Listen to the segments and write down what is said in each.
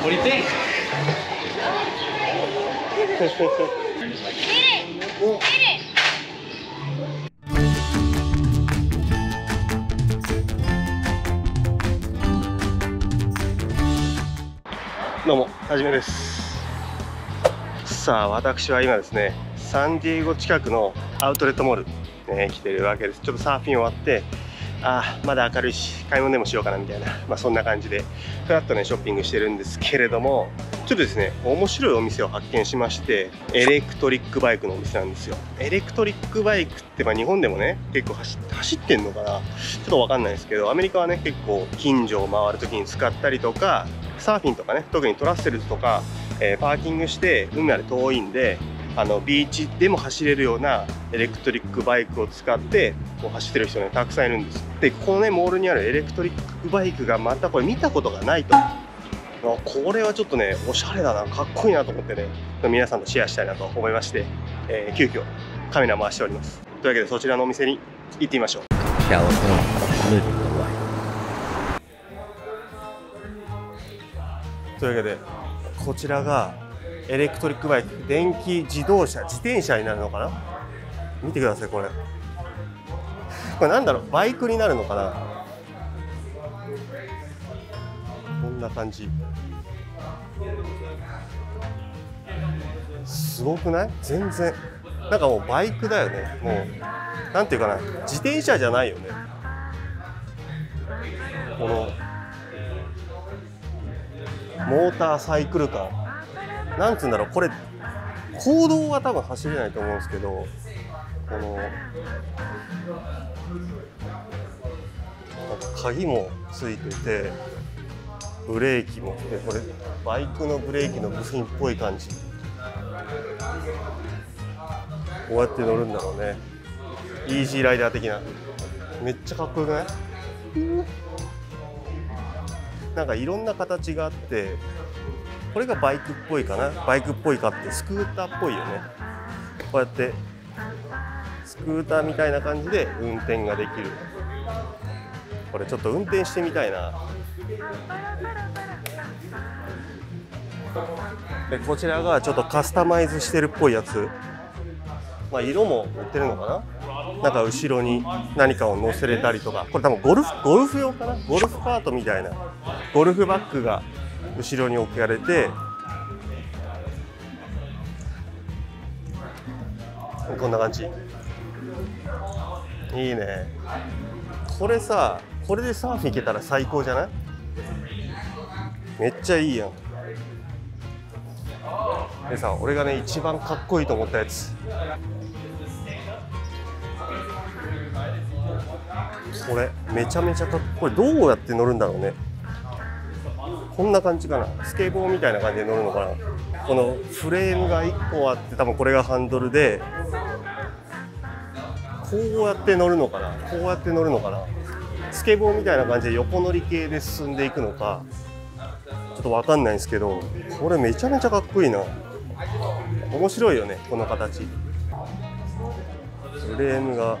What do you think? Hit it! どうもはじめですさあ私は今ですねサンディエゴ近くのアウトレットモール、ね、来てるわけですちょっとサーフィン終わってあまだ明るいし買い物でもしようかなみたいな、まあ、そんな感じでふらっとねショッピングしてるんですけれどもちょっとですね面白いお店を発見しましてエレクトリックバイクのお店なんですよ。エレクトリックバイクってまあ日本でもね結構走走ってんのかな？ちょっとわかんないですけどアメリカはね結構近所を回る時に使ったりとかサーフィンとかね特に Trestles とか、えーパーキングして海まで遠いんであのビーチでも走れるようなエレクトリックバイクを使ってこう走ってる人ねたくさんいるんです。でこのねモールにあるエレクトリックバイクがまたこれ見たことがないと。あこれはちょっとねおしゃれだなかっこいいなと思ってね皆さんとシェアしたいなと思いまして、えー急遽カメラ回しております。というわけでそちらのお店に行ってみましょう.というわけでこちらがエレクトリックバイク電気自動車自転車になるのかな？見てくださいこれ。これなんだろう？バイクになるのかな？こんな感じ。すごくない？全然。なんかもうバイクだよね。もうなんていうかな？自転車じゃないよね。このモーターサイクルカー。なんつうんだろうこれ公道は多分走れないと思うんですけどこのなんか鍵もついててブレーキもでこれバイクのブレーキの部品っぽい感じ。こうやって乗るんだろうね。イージーライダー的な。めっちゃかっこよくない？なんかいろんな形があってこれがバイクっぽいかな。バイクっぽいかってスクーターっぽいよね。こうやってスクーターみたいな感じで運転ができる。これちょっと運転してみたいな。でこちらがちょっとカスタマイズしてるっぽいやつ。まあ色も売ってるのかな。なんか後ろに何かを乗せれたりとか。これ多分ゴルフゴルフ用かな？ゴルフカートみたいな。ゴルフバッグが後ろに置かれてこんな感じ。いいね。これさこれでサーフィン行けたら最高じゃない？めっちゃいいやん。でさ俺がね一番かっこいいと思ったやつ。これめちゃめちゃかっこいい。どうやって乗るんだろうね。こんな感じかな？スケボーみたいな感じで乗るのかな？このフレームが1個あって多分これがハンドルでこうやって乗るのかな？こうやって乗るのかな？スケボーみたいな感じで横乗り系で進んでいくのか？ちょっとわかんないんですけどこれめちゃめちゃかっこいいな。面白いよねこの形。フレームが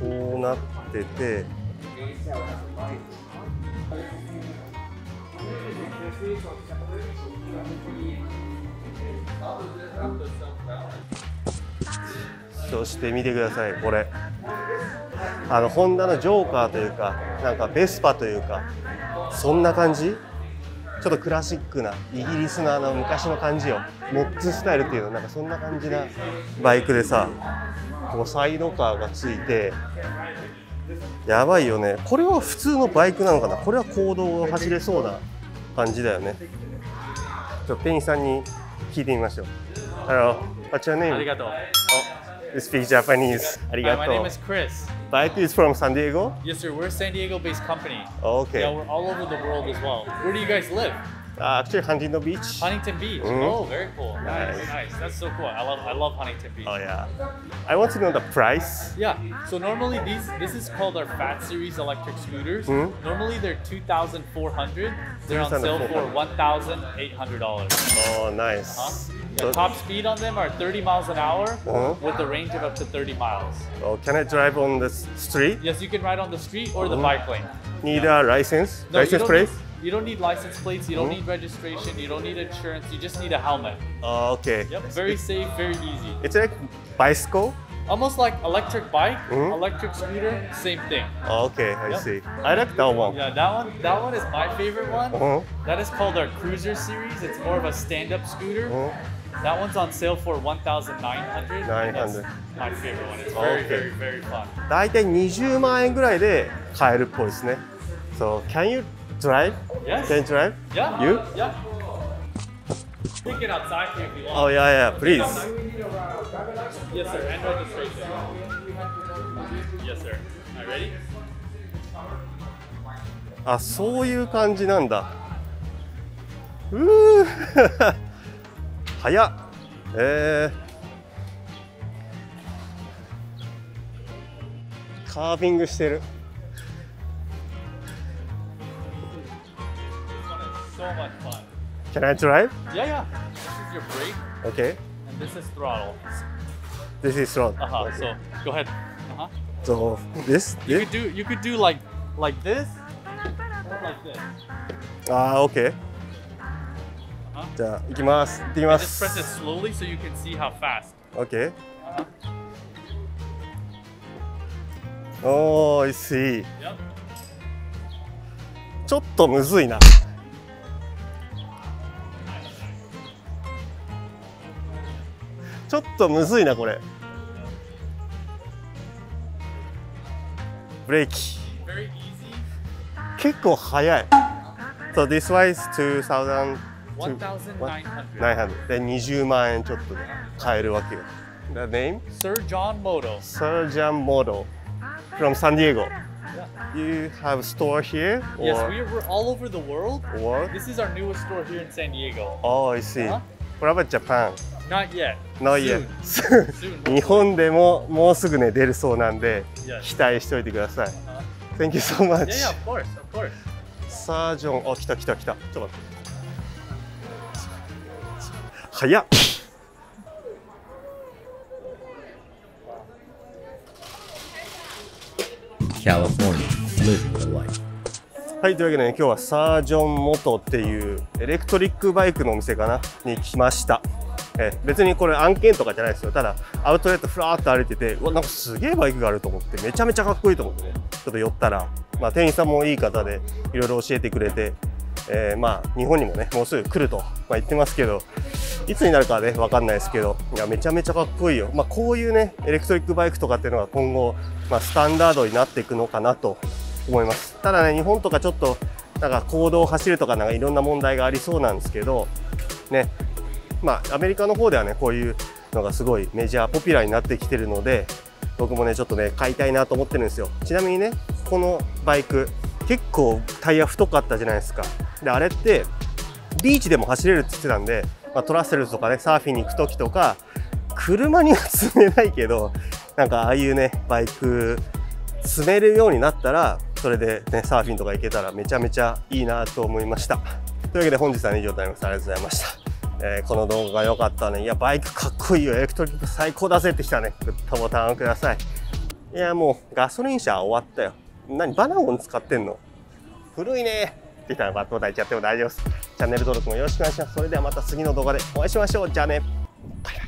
こうなっててそして見てくださいこれ。あのホンダのジョーカーというかなんかベスパというかそんな感じ？ちょっとクラシックなイギリスのあの昔の感じよ。モッツスタイルっていうのなんかそんな感じなバイクでさこうサイドカーがついてやばいよね。これは普通のバイクなのかな？これは公道を走れそうな感じだよねちょっと店員さんに聞いてみましょう Hello what's your name? Arigato. You speak Japanese あり Hi, が my と name う is Chris. Bike is from San Diego? Yes, sir. We're a San Diego-based company. Okay Yeah, we're all over the world as well. Where do you guys live? Uh, actually Huntington Beach Huntington Beach. Mhm. Oh, very cool. Nice, Nice. nice. That's so cool. I love, I love Huntington Beach. Oh yeah I want to know the price Yeah. So normally these, this is called our Fat Series electric scooters. Mhm. Normally they're two thousand four hundred. They're on sale for one thousand eight hundred dollars. Oh nice Huh? The top speed on them are 30 miles an hour Uh-huh. with a range of up to 30 miles. Oh, can I drive on the street? Yes, you can ride on the street or the Mhm. bike lane. Need a license? No, license plate? need- You don't need license plates. You don't Mhm. need registration. You don't need insurance. You just need a helmet. Uh, okay. Yep. Very safe. Very easy. It's like bicycle. Almost like electric bike, Mhm. electric scooter. Same thing. Oh, okay, I Yep. see. I like that one. Yeah, that one. That one is my favorite one. Uh-huh. That is called our Cruiser series. It's more of a stand-up scooter. Uh-huh. That one's on sale for 1,900. and That's 900. my favorite one. It's very, Okay. very, very fun. 大体20万円ぐらいで買えるっぽいですね。So, can you drive? Yes. Can you drive? Yeah. You? Yeah. You can outside here if you want. Oh, yeah, yeah, please. Yes, sir. And registration. Yes, sir. All right, ready? あ、そういう感じなんだ。うー早っ。えー、カービングしてる。So much fun. Can I drive? Yeah, yeah. This is your brake, Okay. and this is throttle. This is wrong. Uh huh. Okay. So go ahead. Uh huh. So, this? You this? could do you could do like like this or like this. あー、OK。 Uh-huh. じゃあ、行きます。行ってきま And just press it す。 slowly so you can see how fast. OK。 Uh-huh. おー、I see。 Yep. ちょっとむずいな。 ちょっとむずいな、これ。ブレーキ。結構速い。So this one is 2000 One thousand nine hundred. 900で20万円ちょっとで買えるわけよ。The name? Sir John Moto. Surgeon Model from San Diego. You have store here? Yes, or we are all over the world. what? This is our newest store here in San Diego. Oh, I see. Huh? What about Japan? Not yet. No Soon. yet. Soon. 日本でももうすぐね出るそうなんで Yes. 期待しておいてください。Thank you so Yeah, much. yeah, of course, of course. サージョン、あ、来た来た来た。ちょっと待って。早っ。California, living the life. はい、というわけでね、今日はサージョンモトっていうエレクトリックバイクのお店かなに来ました。え別にこれ案件とかじゃないですよ。ただ、アウトレットふらーっと歩いてて、うわ、なんかすげえバイクがあると思って、めちゃめちゃかっこいいと思ってね、ちょっと寄ったら、まあ、店員さんもいい方で、いろいろ教えてくれて、えーまあ、日本にもね、もうすぐ来ると、まあ、言ってますけど、いつになるかはね、わかんないですけど、いや、めちゃめちゃかっこいいよ。まあ、こういうね、エレクトリックバイクとかっていうのが今後、まあ、スタンダードになっていくのかなと思います。ただね、日本とかちょっと、なんか公道を走るとか、なんかいろんな問題がありそうなんですけど、ね、まあ、アメリカの方ではね、こういうのがすごいメジャー、ポピュラーになってきてるので、僕もね、ちょっとね、買いたいなと思ってるんですよ。ちなみにね、このバイク、結構タイヤ太かったじゃないですか。で、あれって、ビーチでも走れるって言ってたんで、まあ、トラッセルとかね、サーフィンに行く時とか、車には積めないけど、なんかああいうね、バイク、積めるようになったら、それでね、サーフィンとか行けたらめちゃめちゃいいなと思いました。というわけで本日は以上となります。ありがとうございました。えーこの動画が良かったね、いや、バイクかっこいいよ、エレクトリック最高だぜって人はね、グッドボタンをください。いや、もうガソリン車終わったよ。何、バナゴン使ってんの？古いねって言ったらバットボタンいっちゃっても大丈夫です。チャンネル登録もよろしくお願いします。それではまた次の動画でお会いしましょう。じゃあね。バイバイ。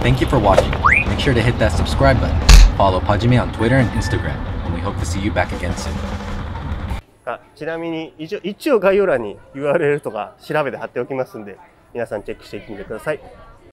Thank you for watching. Make sure to hit that subscribe button. Follow Pajime on Twitter and Instagram, and we hope to see you back again soon. ちなみに一応一応概要欄に URL とか調べて貼っておきますんで皆さんチェックしてみてください。